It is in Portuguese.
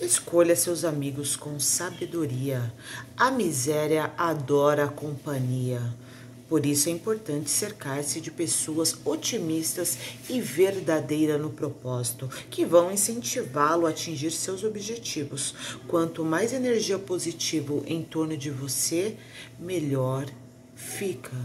Escolha seus amigos com sabedoria. A miséria adora a companhia. Por isso é importante cercar-se de pessoas otimistas e verdadeiras no propósito, que vão incentivá-lo a atingir seus objetivos. Quanto mais energia positiva em torno de você, melhor fica.